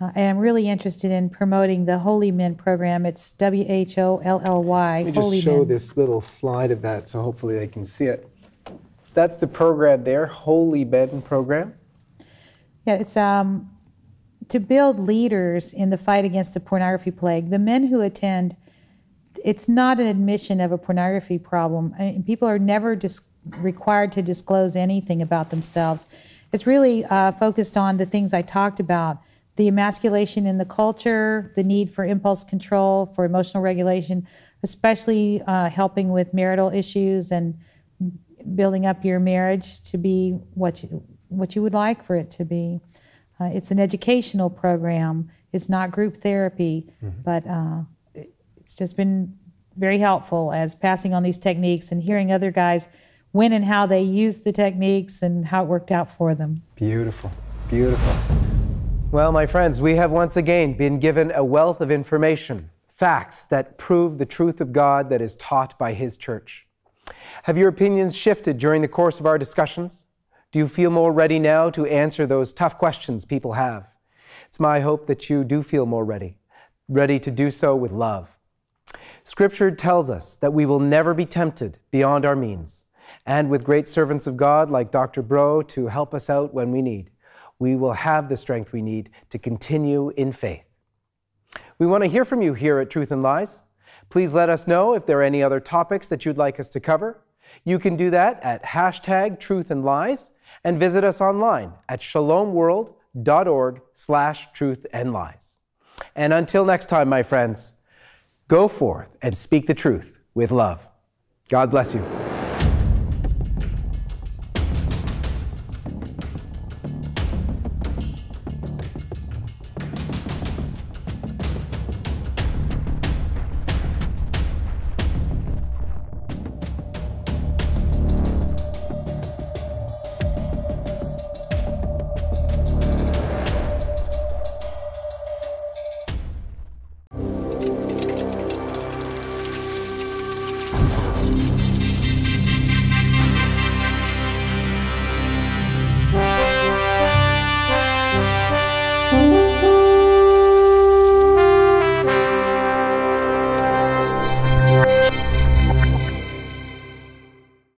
Uh, and I'm really interested in promoting the Wholly Men program. It's W H O L L Y. Let me Holy just show Men. this little slide of that so hopefully they can see it. That's the program there, Wholly Men program. Yeah, it's um, to build leaders in the fight against the pornography plague. The men who attend, it's not an admission of a pornography problem. I mean, people are never dis- required to disclose anything about themselves. It's really uh, focused on the things I talked about the emasculation in the culture, the need for impulse control, for emotional regulation, especially uh, helping with marital issues and building up your marriage to be what you, what you would like for it to be. Uh, it's an educational program. It's not group therapy, but uh, it's just been very helpful as passing on these techniques and hearing other guys when and how they used the techniques and how it worked out for them. Beautiful, beautiful. Well, my friends, we have once again been given a wealth of information, facts that prove the truth of God that is taught by His church. Have your opinions shifted during the course of our discussions? Do you feel more ready now to answer those tough questions people have? It's my hope that you do feel more ready, ready to do so with love. Scripture tells us that we will never be tempted beyond our means, and with great servants of God like Dr. Breaux to help us out when we need, we will have the strength we need to continue in faith. We want to hear from you here at Truth and Lies. Please let us know if there are any other topics that you'd like us to cover. You can do that at hashtag Truth and Lies and visit us online at shalomworld.org slash truth and lies. And until next time, my friends, go forth and speak the truth with love. God bless you.